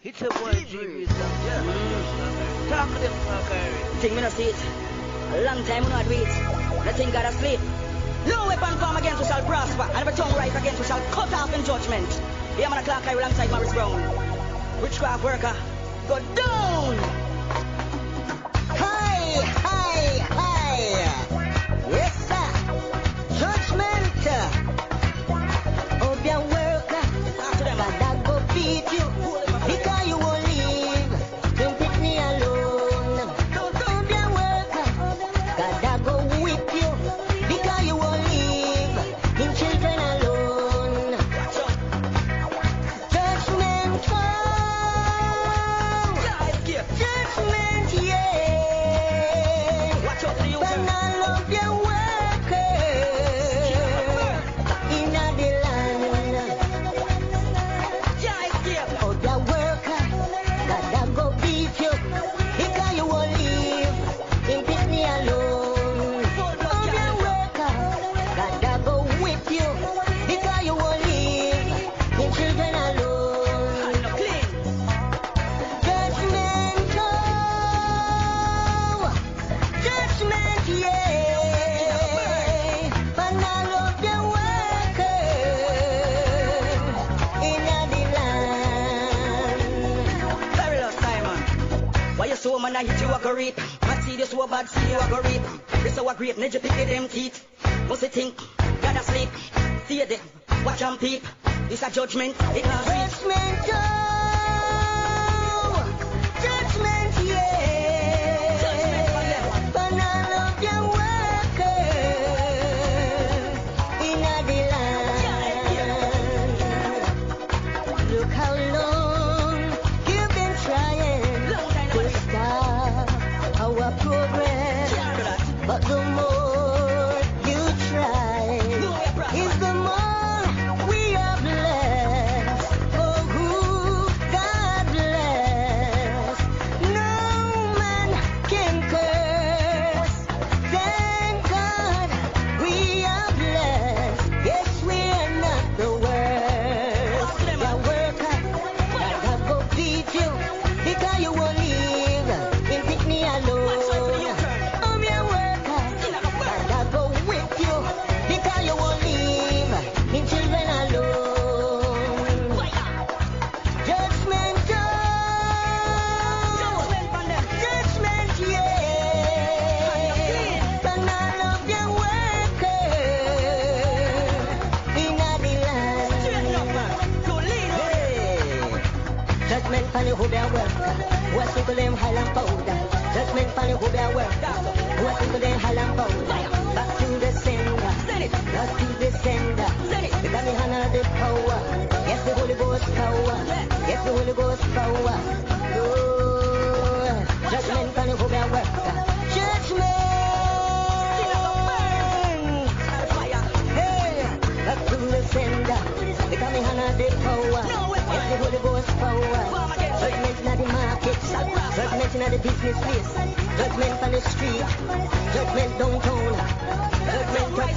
It's a boy G yeah. Talk to them fucker. Think me no see it. A long time we not wait. Nothing got asleep. No weapon form against we shall prosper, and every tongue rise against we shall cut off in judgment. Yeah, man, a clock I alongside Morris Brown. Witchcraft worker, go down. Hi, hi, hi. So man I hit you a go reap? Man see this so bad, see you a go reap. This a great, need you pick them teeth. Must you think, gotta sleep. See it, watch and peep. This a judgment, it not sweet. Judgment Judgment for the who their worker. Who are single them Highland powder. Back to the sender. Back to the sender. Because me honor the power. Yes, the Holy Ghost power. Yes, the Holy Ghost power. Oh, the who their worker. Judgment. Hey, back to the sender. Because me honor the power. Yes, the Holy Ghost power. Judgment the business place. Judgment on the street. Judgment downtown. Judgment.